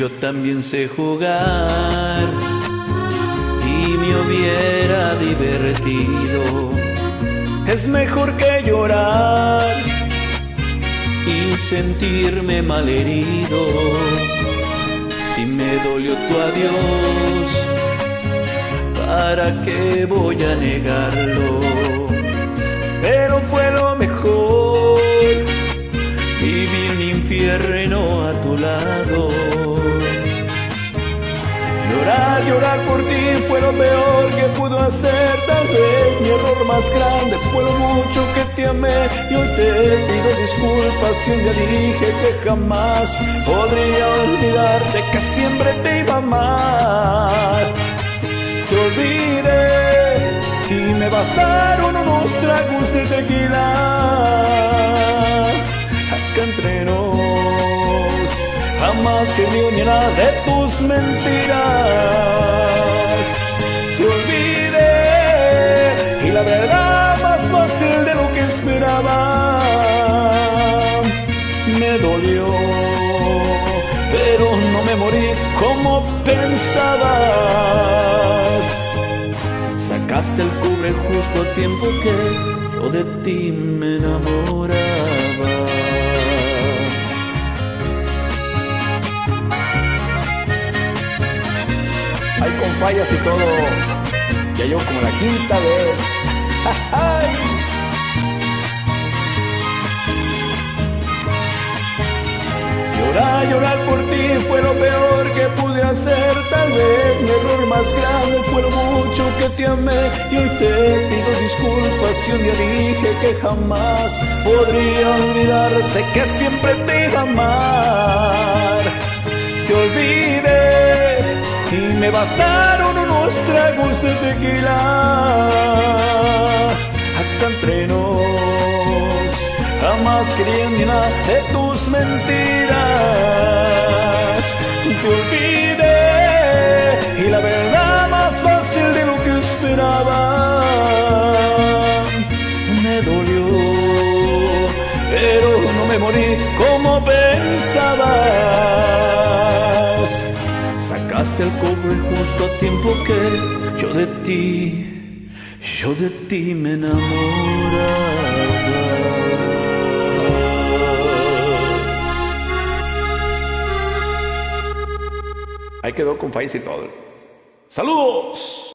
Yo también sé jugar y me hubiera divertido. Es mejor que llorar y sentirme malherido. Si me dolió tu adiós, ¿para qué voy a negarlo? Pero fue lo Llorar, por ti fue lo peor que pudo hacer. Tal vez mi error más grande fue lo mucho que te amé. Y hoy te pido disculpas si un día dije que jamás podría olvidarte, que siempre te iba a amar. Te olvidé y me bastaron unos tragos de tequila. Acá entre nos, jamás quería ni nada de tus mentiras. Te olvidé y la verdad más fácil de lo que esperaba. Me dolió, pero no me morí como pensabas. Sacaste el cubre justo a tiempo que yo de ti me enamoraba. Hay con fallas y todo. Ya yo como la quinta vez. Llorar, llorar por ti fue lo peor que pude hacer. Tal vez mi error más grande fue lo mucho que te amé. Y hoy te pido disculpas si un dije que jamás podría olvidarte, que siempre te iba a amar. Te olvidé bastaron unos tragos de tequila. Acá entre nos, jamás nada de tus mentiras. Te olvidé y la verdad más fácil de lo que esperaba. Me dolió, pero no me morí Sacaste el cobre justo a tiempo que yo de ti, yo de ti me enamoraba. Ahí quedó con fallas y todo. ¡Saludos!